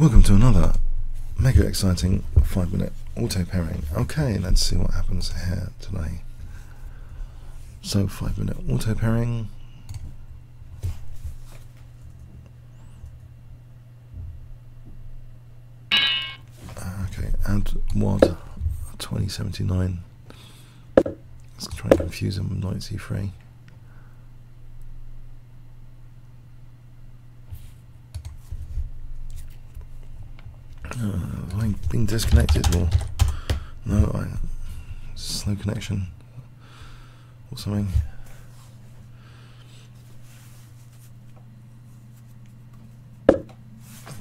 Welcome to another mega exciting five minute auto pairing. Okay, let's see what happens here today. So, five minute auto pairing. Okay, add what 2079. Let's try and confuse them with Knight C3. Uh, disconnected or no? I, slow connection or something.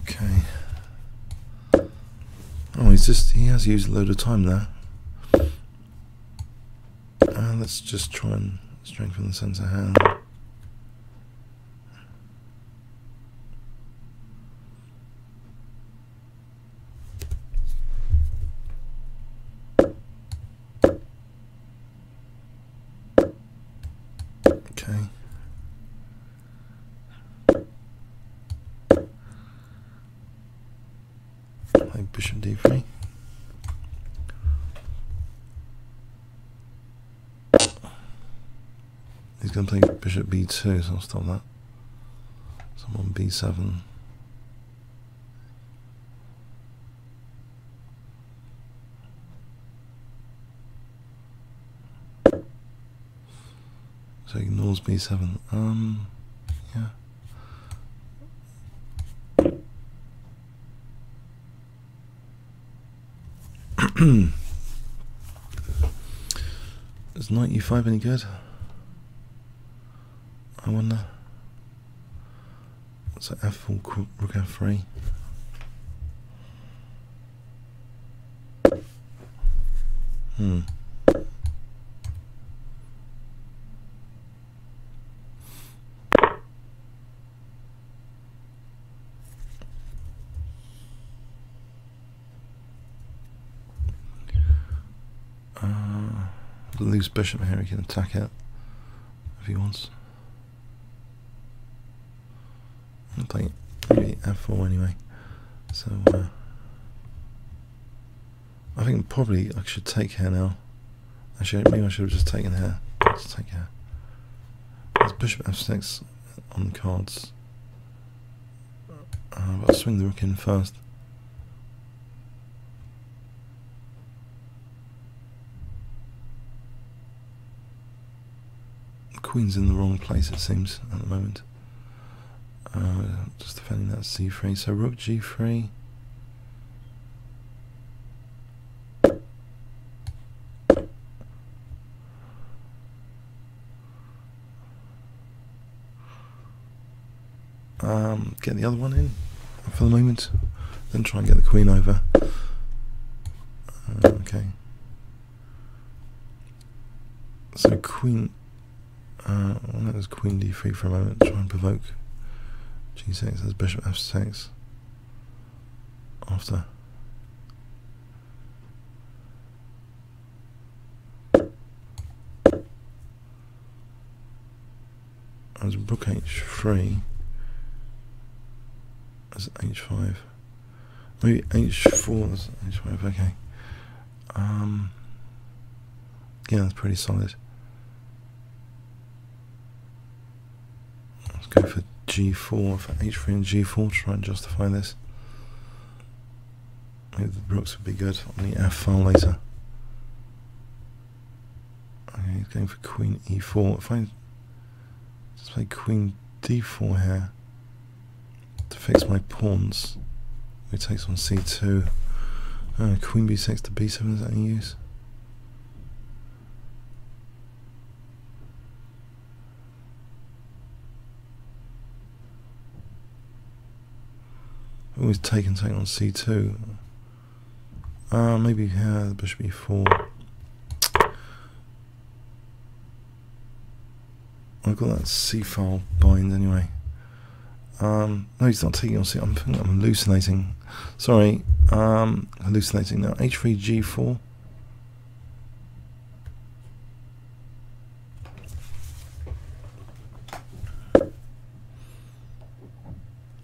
Okay. Oh, he's just he has used a load of time there. Uh, let's just try and strengthen the sensor hand. Okay. Play bishop d3. He's going to play bishop b2, so I'll stop that. Someone b7. So he ignores b7. Um, yeah. Is knight e5 any good? I wonder. So f4, rook f3. Hmm. Uh, the loose bishop here, he can attack it if he wants. I'll play f4 anyway. So uh, I think probably I should take here now. Actually, maybe I should have just taken here. Let's take here. There's bishop f6 on the cards. Uh, I'll swing the rook in first. Queen's in the wrong place, it seems, at the moment. Uh, just defending that c3. So rook g3. Um, get the other one in for the moment. Then try and get the queen over. Uh, okay. So queen uh, well, that was queen d3 for a moment. Try and provoke g6. There's bishop f6. After. As rook h3. As h5. Maybe h4 as h5. Okay. Um. Yeah, that's pretty solid. Let's go for g4, for h3 and g4 to try and justify this. Maybe the rooks would be good on the f file later. Okay, he's going for queen e4. If I just play queen d4 here to fix my pawns, it takes on c2. Uh, queen b6 to b7 is that any use? Always take and take on c2. Uh, maybe yeah, the bishop e4. I've got that c file bind anyway. Um, no, he's not taking on c. I'm, I'm hallucinating. Sorry, um, hallucinating now. h3 g4.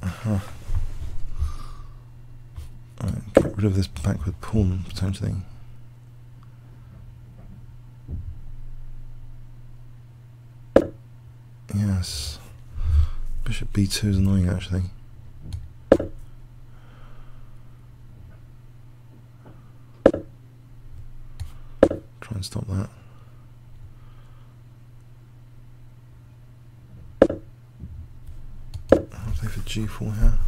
Uh huh. Rid of this backward pawn potentially. Yes. Bishop b2 is annoying actually. Try and stop that. I'll play for g4 here.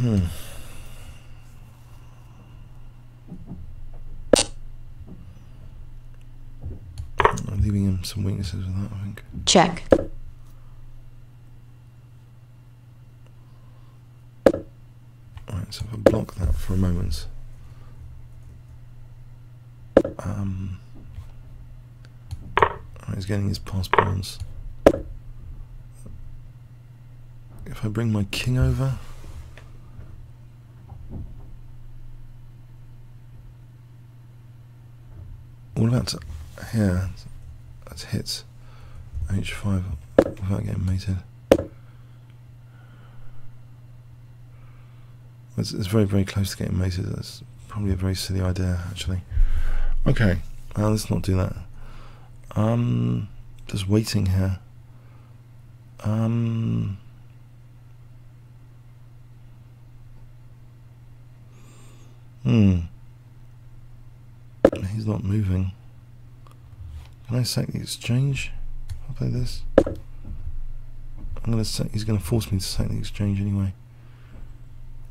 Hmm. I'm leaving him some weaknesses with that, I think. Check. Alright, so if I block that for a moment. Um, right, he's getting his pass pawns. If I bring my king over. What about here? That's hits h5 without getting mated. It's, it's very, very close to getting mated. That's probably a very silly idea, actually. Okay, well, let's not do that. Um, just waiting here. Um, hmm. He's not moving. Can I sack the exchange? I'll play this. I'm gonna sack. He's gonna force me to sack the exchange anyway.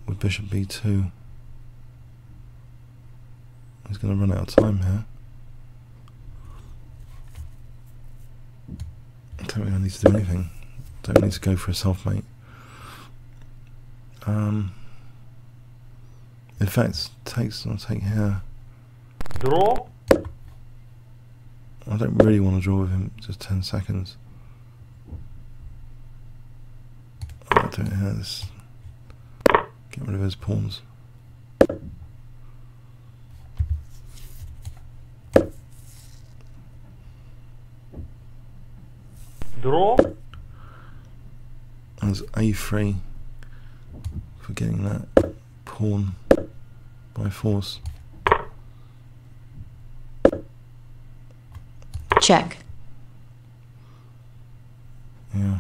With bishop b2. He's going to run out of time here. I don't really need to do anything. Don't need to go for a self-mate. Um, in fact, takes I'll take here. Draw. I don't really want to draw with him. Just ten seconds. I'll do it here. This. Get rid of his pawns. Draw. As a3 for getting that pawn by force. Check. Yeah.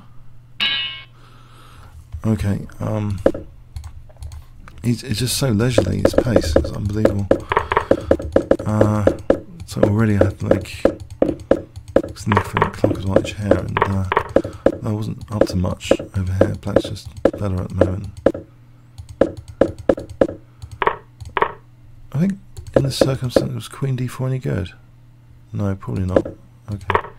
Okay. Um. He's, he's just so leisurely. His pace is unbelievable. Uh. So already I had like significant clock watch hair, and uh, I wasn't up to much over here. Black's just better at the moment. I think in this circumstance, was Queen D4 any good? No, probably not. Okay.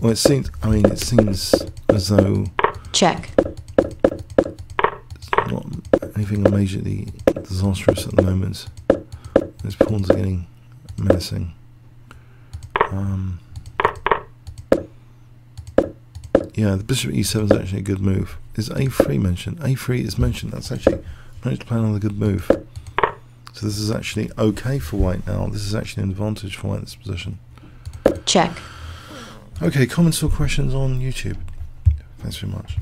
Well, it seems. I mean, it seems as though Check. it's not anything majorly disastrous at the moment. Those pawns are getting menacing. Um, yeah, the bishop e7 is actually a good move. Is a3 mentioned? a3 is mentioned. That's actually managed to plan on a good move. So this is actually okay for white now. This is actually an advantage for white in this position. Check. Okay, comments or questions on YouTube? Thanks very much.